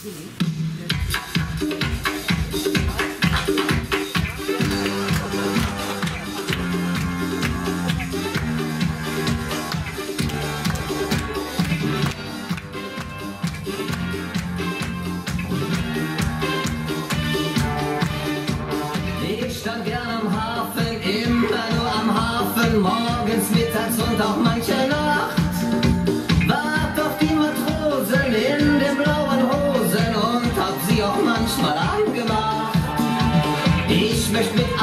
Ich stand gern am Hafen, immer nur am Hafen, morgens, mittags und auch manche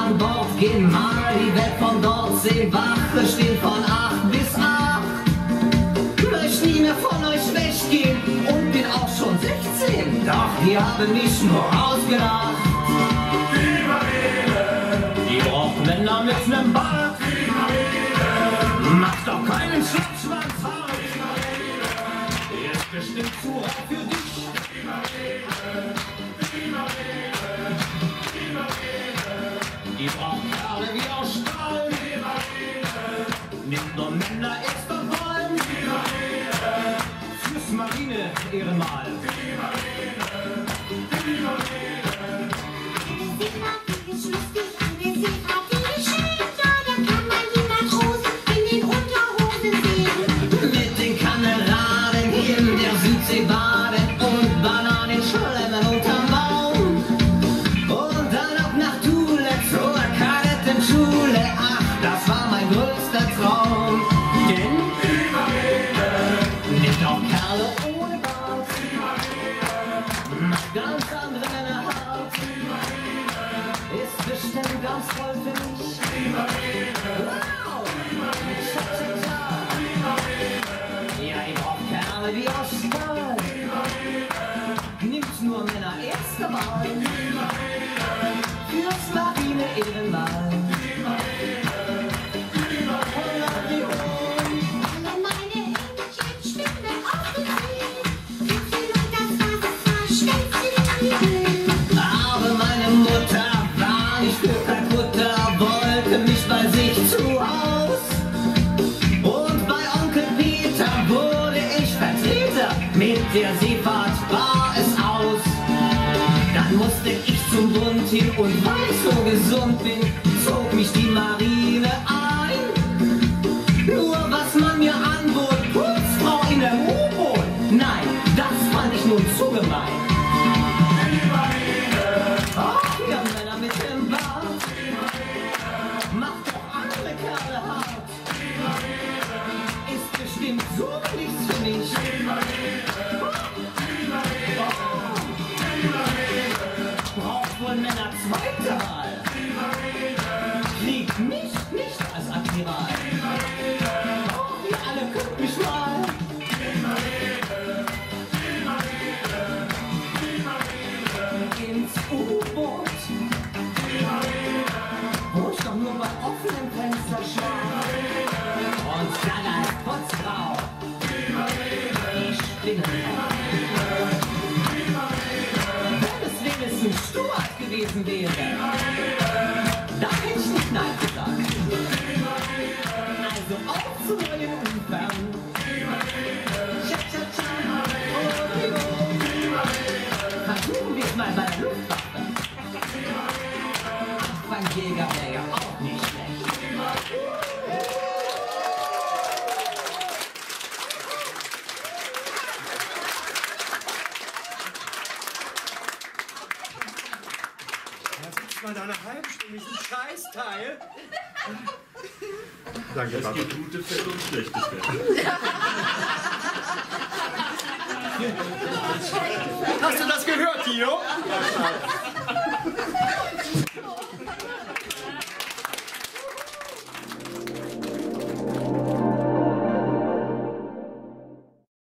an Bord gehen, mal die Welt von dort sehen, Wache stehen von acht bis acht. Möchte nie mehr von euch weggehen. Und bin auch schon 16, doch die haben mich nur ausgelacht. Die braucht Männer mit nem Bart. Macht doch keinen Schlitzschwanz Ist bestimmt zu rau für dich. Die braucht Kerle wie aus Stahl. Nimmt nur Männer erster Wahl. Fürs Marine Ehrenmal. Mit Bestimmt ganz voll für mich. Wow! Cha-cha-cha. Ja, ich brauch Kerle wie aus Stahl. Nimmt nur Männer erste Wahl. Fürs Marine Ehrenmal. Sich zu Haus. Und bei Onkel Peter wurde ich Vertreter, mit der Seefahrt war es aus. Dann musste ich zum Bund hin und weil ich so gesund bin, zog mich die Marine ein. So nichts für mich. Braucht wohl Männer zweite Wahl. Gewesen wäre, da hätte ich nicht Nein gesagt. Also auf zu. Cha-cha-cha, oh, Versuchen wir es mal bei der Luftwaffe. Abfangjäger wäre ja auch nicht schlecht. Man da eine halbe Stunde, diesen Scheißteil. Danke, Es gibt gute Fälle und schlechte Fälle. Hast du das gehört, Tino?